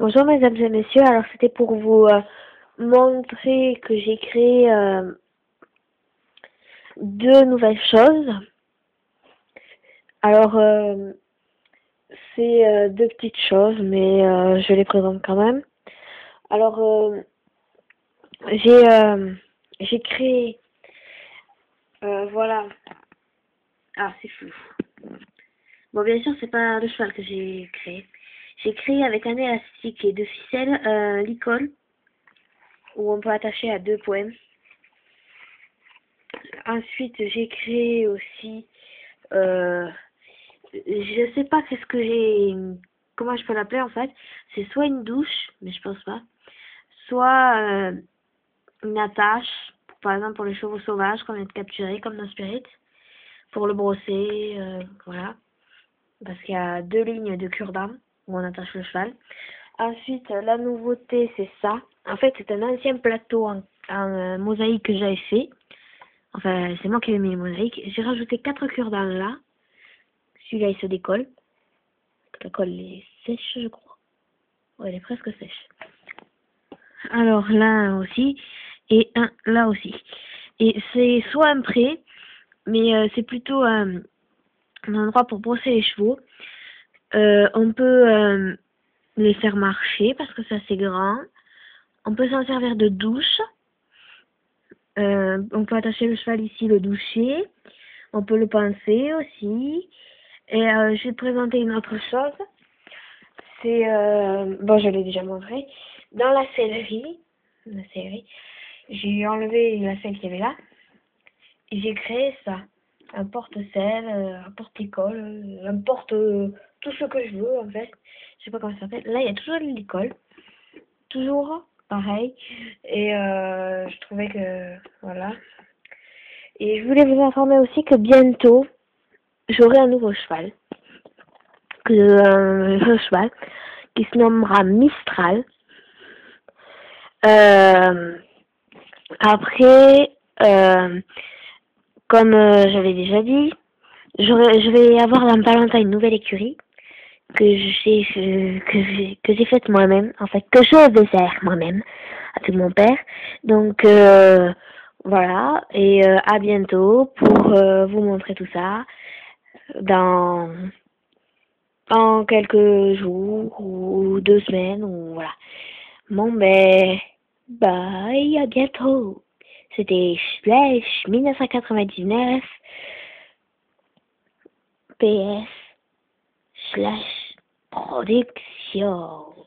Bonjour mesdames et messieurs, alors c'était pour vous euh, montrer que j'ai créé euh, deux nouvelles choses. Alors euh, c'est deux petites choses mais je les présente quand même. Alors j'ai j'ai créé voilà. Ah c'est flou. Bon bien sûr c'est pas le cheval que j'ai créé. J'ai créé avec un élastique et deux ficelles un licol où on peut attacher à deux poèmes. Ensuite, j'ai créé aussi, euh, je sais pas qu'est-ce que j'ai, comment je peux l'appeler en fait. C'est soit une douche, mais je pense pas, soit euh, une attache, par exemple pour les chevaux sauvages qu'on est capturés comme dans Spirit, pour le brosser, euh, voilà, parce qu'il y a deux lignes de cure-dent où on attache le cheval. Ensuite, la nouveauté, c'est ça. En fait, c'est un ancien plateau en, euh, mosaïque que j'avais fait. Enfin, c'est moi qui ai mis les mosaïques. J'ai rajouté quatre cure-dents là. Celui-là, il se décolle. La colle est sèche, je crois. Ouais, elle est presque sèche. Alors, là aussi. Et là aussi. Et c'est soit un prêt, mais euh, c'est plutôt un endroit pour brosser les chevaux. Euh, on peut euh, les faire marcher parce que c'est assez grand. On peut s'en servir de douche. Euh, on peut attacher le cheval ici, le doucher. On peut le pincer aussi. Et je vais te présenter une autre chose. C'est, bon, je l'ai déjà montré. Dans la sellerie, j'ai enlevé la selle qu'il y avait là. Et j'ai créé ça un porte-selle, un porte-école, un porte tout ce que je veux en fait. Je sais pas comment ça s'appelle. Là, il y a toujours l'école. Toujours pareil. Et euh, je trouvais que voilà. Et je voulais vous informer aussi que bientôt, j'aurai un nouveau cheval. Que, euh, un cheval qui se nommera Mistral. Euh, après, euh, comme j'avais déjà dit, je vais avoir dans pas une nouvelle écurie que j'ai que j'ai faite moi-même en fait que je vais faire moi-même avec mon père. Donc euh, voilà et euh, à bientôt pour euh, vous montrer tout ça dans en quelques jours ou deux semaines ou voilà. Bon ben bye à bientôt. C'était Slash 1999 PS slash Horrid show.